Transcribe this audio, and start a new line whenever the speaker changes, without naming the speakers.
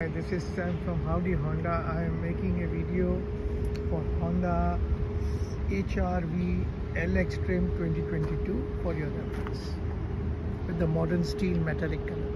Hi, this is Sam from Howdy Honda. I am making a video for Honda HRV LX Trim 2022 for your reference with the modern steel metallic color.